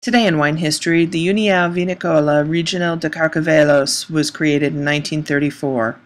Today in wine history, the União Vinicola Regional de Carcavelos was created in 1934.